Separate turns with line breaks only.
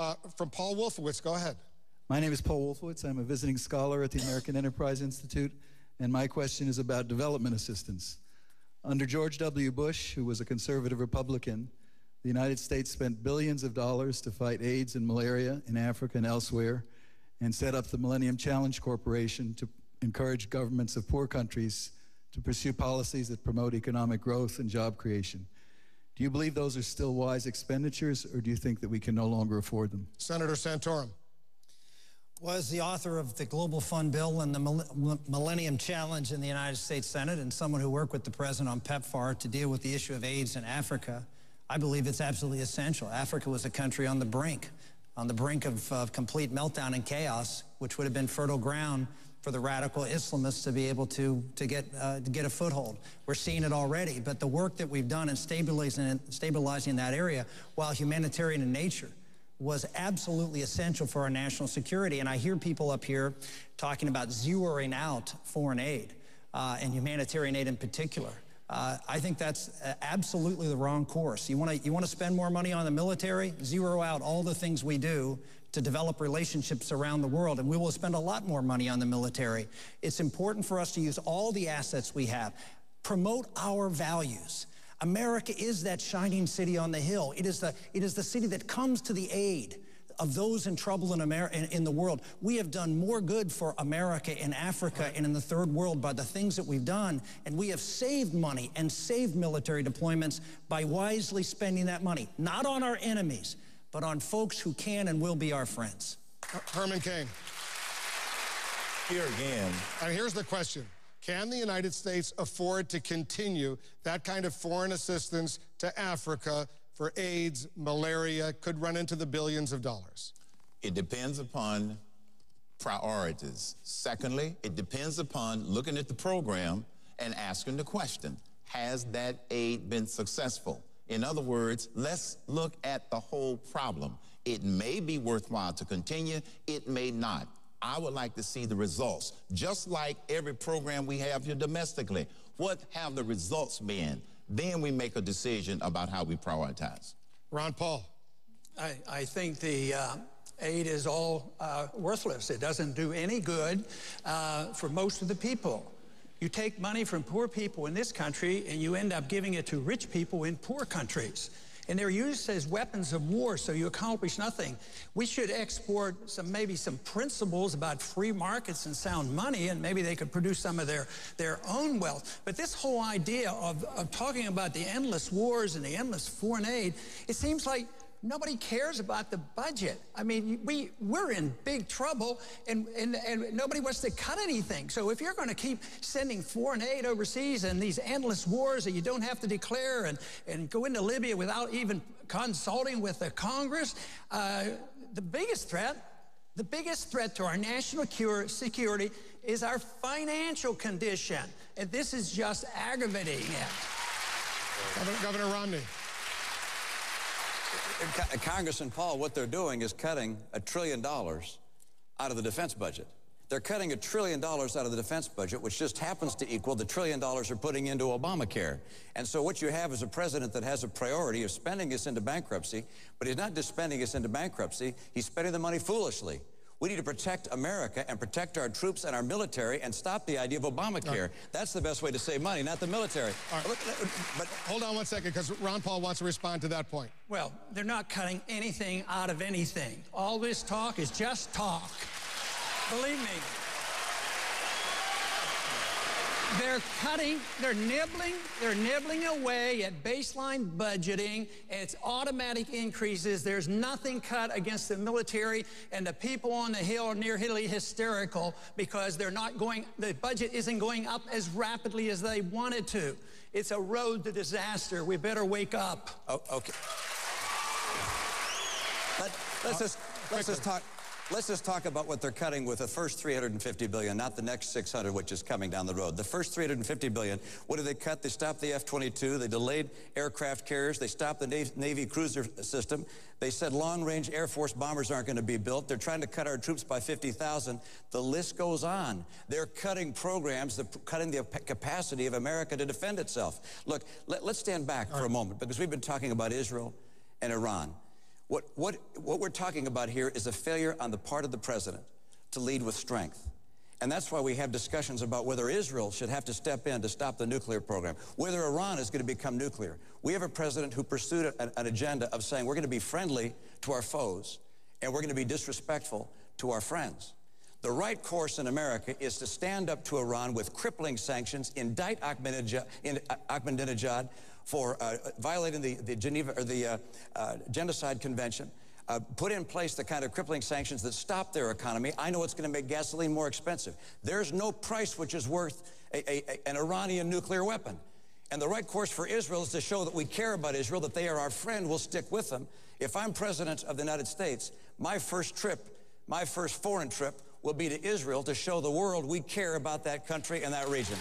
uh, from Paul Wolfowitz. Go ahead.
My name is Paul Wolfowitz. I'm a visiting scholar at the American Enterprise Institute, and my question is about development assistance. Under George W. Bush, who was a conservative Republican, the United States spent billions of dollars to fight AIDS and malaria in Africa and elsewhere, and set up the Millennium Challenge Corporation to encourage governments of poor countries to pursue policies that promote economic growth and job creation. Do you believe those are still wise expenditures, or do you think that we can no longer afford them?
Senator Santorum.
Was the author of the Global Fund Bill and the Millennium Challenge in the United States Senate, and someone who worked with the president on PEPFAR to deal with the issue of AIDS in Africa. I believe it's absolutely essential. Africa was a country on the brink, on the brink of, of complete meltdown and chaos, which would have been fertile ground for the radical Islamists to be able to, to, get, uh, to get a foothold. We're seeing it already, but the work that we've done in stabilizing, stabilizing that area, while humanitarian in nature, was absolutely essential for our national security. And I hear people up here talking about zeroing out foreign aid uh, and humanitarian aid in particular. Uh, I think that's uh, absolutely the wrong course. You want to you want to spend more money on the military? Zero out all the things we do to develop relationships around the world, and we will spend a lot more money on the military. It's important for us to use all the assets we have, promote our values. America is that shining city on the hill. It is the, it is the city that comes to the aid of those in trouble in, America, in, in, the world. We have done more good for America in Africa right. and in the third world by the things that we've done. And we have saved money and saved military deployments by wisely spending that money, not on our enemies, but on folks who can and will be our friends.
Herman Cain.
Here again.
And here's the question. Can the United States afford to continue that kind of foreign assistance to Africa for AIDS, malaria, could run into the billions of dollars?
It depends upon priorities. Secondly, it depends upon looking at the program and asking the question, has that aid been successful? In other words, let's look at the whole problem. It may be worthwhile to continue, it may not. I would like to see the results, just like every program we have here domestically. What have the results been? Then we make a decision about how we prioritize.
Ron Paul.
I, I think the uh, aid is all uh, worthless. It doesn't do any good uh, for most of the people. You take money from poor people in this country and you end up giving it to rich people in poor countries and they're used as weapons of war, so you accomplish nothing. We should export some maybe some principles about free markets and sound money, and maybe they could produce some of their, their own wealth. But this whole idea of, of talking about the endless wars and the endless foreign aid, it seems like Nobody cares about the budget. I mean, we, we're in big trouble and, and, and nobody wants to cut anything. So if you're going to keep sending foreign aid overseas and these endless wars that you don't have to declare and, and go into Libya without even consulting with the Congress, uh, the biggest threat the biggest threat to our national security is our financial condition. And this is just aggravating it.
Governor, Governor Romney.
Congressman Paul, what they're doing is cutting a trillion dollars out of the defense budget. They're cutting a trillion dollars out of the defense budget, which just happens to equal the trillion dollars they're putting into Obamacare. And so what you have is a president that has a priority of spending us into bankruptcy, but he's not just spending us into bankruptcy, he's spending the money foolishly. We need to protect America and protect our troops and our military and stop the idea of Obamacare. Right. That's the best way to save money, not the military.
Right. But, but hold on one second, because Ron Paul wants to respond to that point.
Well, they're not cutting anything out of anything. All this talk is just talk. Believe me. They're cutting, they're nibbling, they're nibbling away at baseline budgeting. It's automatic increases. There's nothing cut against the military, and the people on the Hill are nearly hysterical because they're not going, the budget isn't going up as rapidly as they wanted to. It's a road to disaster. We better wake up.
Oh, okay. Let, us uh, just, let's just talk. Let's just talk about what they're cutting with the first 350 billion, not the next 600, which is coming down the road. The first 350 billion, what did they cut? They stopped the F-22. They delayed aircraft carriers. They stopped the Navy cruiser system. They said long-range Air Force bombers aren't going to be built. They're trying to cut our troops by 50,000. The list goes on. They're cutting programs, they're cutting the capacity of America to defend itself. Look, let, us stand back All for right. a moment because we've been talking about Israel and Iran. What, what, what we're talking about here is a failure on the part of the president to lead with strength. And that's why we have discussions about whether Israel should have to step in to stop the nuclear program, whether Iran is going to become nuclear. We have a president who pursued an, an agenda of saying we're going to be friendly to our foes and we're going to be disrespectful to our friends. The right course in America is to stand up to Iran with crippling sanctions, indict Ahmadinejad, uh, Ahmadinejad for uh, violating the, the Geneva or the uh, uh, Genocide Convention, uh, put in place the kind of crippling sanctions that stop their economy. I know it's going to make gasoline more expensive. There's no price which is worth a, a, a, an Iranian nuclear weapon. And the right course for Israel is to show that we care about Israel, that they are our friend, we'll stick with them. If I'm president of the United States, my first trip, my first foreign trip, will be to Israel to show the world we care about that country and that region.